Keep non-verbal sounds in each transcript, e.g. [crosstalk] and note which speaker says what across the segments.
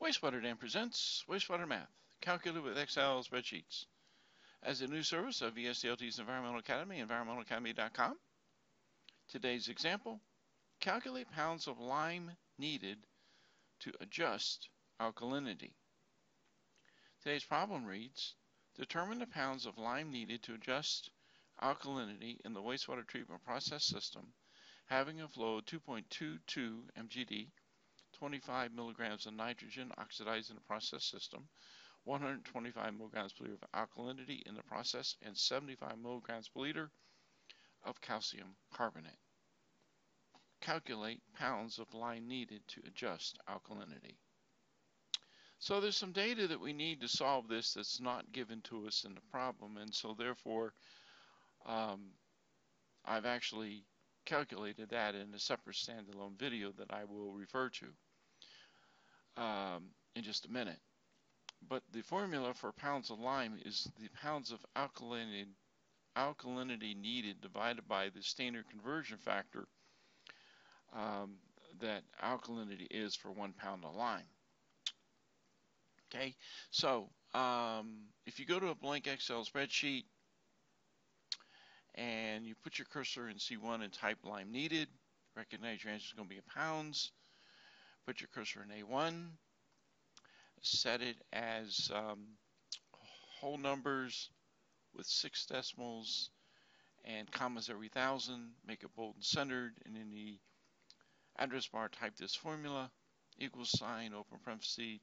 Speaker 1: Wastewater Dan presents Wastewater Math, calculated with Excel spreadsheets. As a new service of ESDLT's Environmental Academy, environmentalacademy.com. Today's example, calculate pounds of lime needed to adjust alkalinity. Today's problem reads, determine the pounds of lime needed to adjust alkalinity in the wastewater treatment process system having a flow of 2.22 mgd 25 milligrams of nitrogen oxidized in the process system, 125 milligrams per liter of alkalinity in the process, and 75 milligrams per liter of calcium carbonate. Calculate pounds of lime needed to adjust alkalinity. So there's some data that we need to solve this that's not given to us in the problem, and so therefore um, I've actually calculated that in a separate standalone video that I will refer to um, in just a minute. But the formula for pounds of lime is the pounds of alkalinity, alkalinity needed divided by the standard conversion factor um, that alkalinity is for one pound of lime. Okay, so um, if you go to a blank Excel spreadsheet and you put your cursor in C1 and type lime needed, recognize your answer is going to be in pounds. Put your cursor in A1, set it as um, whole numbers with six decimals and commas every thousand, make it bold and centered, and in the address bar type this formula, equals sign, open parenthesis,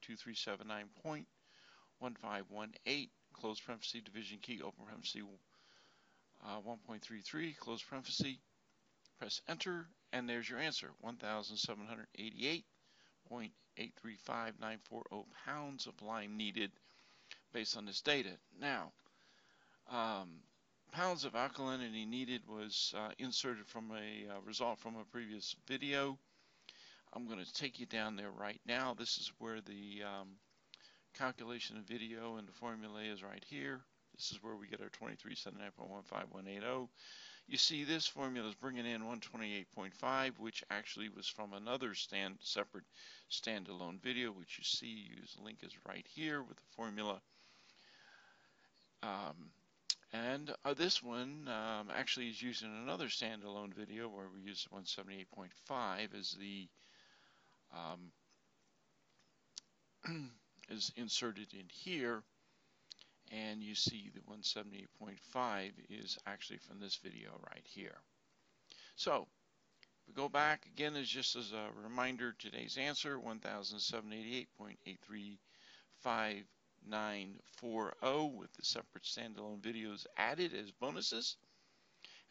Speaker 1: 2379.1518, close parenthesis, division key, open parenthesis, uh, 1.33, close parenthesis, press enter, and there's your answer, 1,788 0.835940 pounds of lime needed based on this data. Now, um, pounds of alkalinity needed was uh, inserted from a uh, result from a previous video. I'm going to take you down there right now. This is where the um, calculation of video and the formula is right here. This is where we get our 2379.15180. You see this formula is bringing in 128.5, which actually was from another stand separate standalone video, which you see, use link is right here with the formula. Um, and uh, this one um, actually is using another standalone video where we use 178.5 as the um, [clears throat] is inserted in here and you see the 178.5 is actually from this video right here. So if we go back again as just as a reminder today's answer 1078.835940 with the separate standalone videos added as bonuses.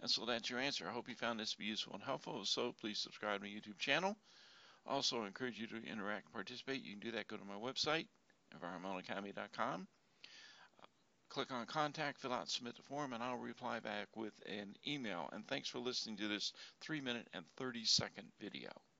Speaker 1: And so that's your answer. I hope you found this to be useful and helpful. If so please subscribe to my YouTube channel. Also I encourage you to interact and participate. You can do that. Go to my website environmentalacademy.com click on contact, fill out, submit the form, and I'll reply back with an email. And thanks for listening to this 3 minute and 30 second video.